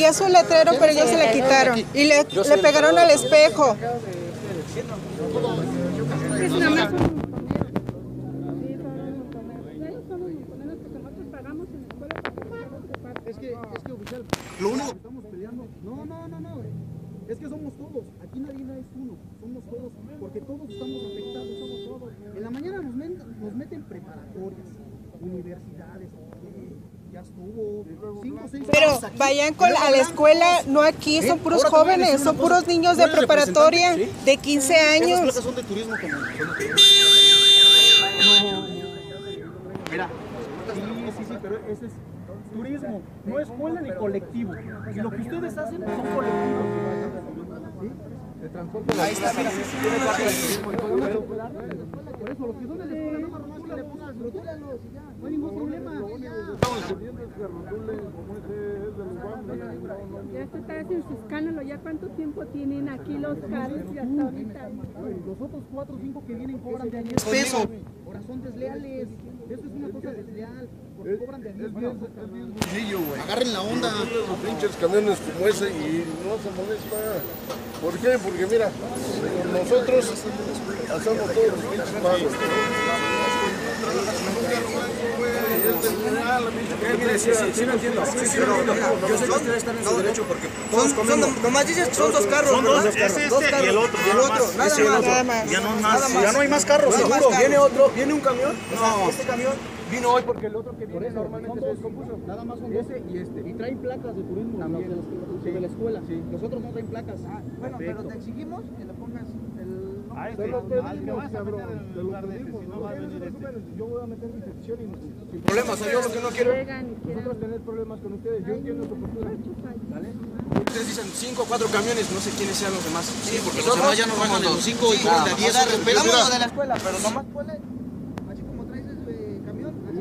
Traía su letrero, pero ya se le quitaron. Y le, le pegaron al espejo. Lo único que estamos peleando, no, no, no, no, es que somos todos, aquí nadie es uno, somos todos, porque todos estamos afectados, somos todos. En la mañana nos, men- nos meten preparatorias, universidades, eh, ya estuvo, cinco, seis Pero vayan con, a la escuela, no aquí, son puros jóvenes, son puros niños de preparatoria de 15 Esas años. son de turismo como. No, mira, sí, sí, sí, pero ese es turismo, no escuela ni colectivo. Y lo que ustedes hacen son colectivos. ¿Sí? Ahí está, mira, eso. Los que son de la escuela, no más que le pongas, rotulálos y ya, no hay ningún problema. Ya se está haciendo su escándalo. ¿Ya cuánto tiempo tienen aquí los carros y hasta ahorita? Los otros cuatro o cinco que vienen cobran de a 10 pesos. Ahora son desleales. Eso es una cosa desleal. Porque cobran de a 10 pesos. Agarren la onda. Los pinches camiones como ese y no se molesta. ¿Por qué? Porque mira, nosotros hacemos todos. Mire, sí, sí, sí. Sí, sí entiendo. Yo sé que ustedes están en su derecho porque todos. Nomás dices que son dos carros, Son dos, es este y el otro, Y el otro, más. Ya no más. Ya no hay más carros, seguro. Viene otro, viene un camión. No. este camión vino hoy porque el otro que viene normalmente se descompuso. Nada más son ese y este. Y traen placas de turismo. De, la escuela. Sí. Los otros no traen placas. Bueno, pero te exigimos que le pongas el... Te lo pedimos, cabrón. Te lo pedimos. No Yo voy a meter mi petición y sin Problemas, o sea, yo lo que no quiero. Y nosotros tener problemas con ustedes. Yo entiendo su postura. ¿Vale? Ustedes dicen cinco o cuatro camiones, no sé quiénes sean los demás. Sí, porque Los demás ya nos bajan el hocico y cobran de a 10 pesos. Respetamos lo de la escuela, pero nomás ponle... Así como traes el camión, así...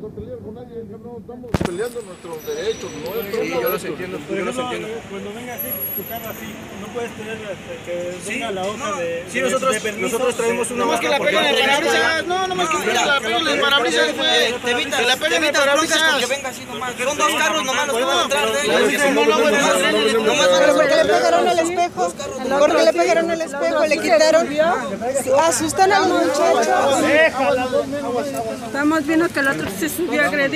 No pelear con nadie, no estamos peleando nuestros derechos, nuestros. Sí, yo los entiendo, yo los entiendo. Cuando venga así, tu carro así, no puedes tener este, que venga la hoja de. Sí, de- nosotros, de permiso, nosotros traemos una no, hoja que la peguen no traemos parabrisas, nada. No, nomás que la peguen el parabrisas, güey. Te evitas, Que la peguen broncas parabrisas. que venga así nomás. Son dos carros nomás los que van atrás de Claro que ellos. sí, No, no, güey, nomás nomás Pero ¿por qué le nomás- pegaron al espejo? ¿Por qué le pegaron al espejo? Le quitaron. Asustan a los muchachos. Estamos viendo que el otro se subió a agredir.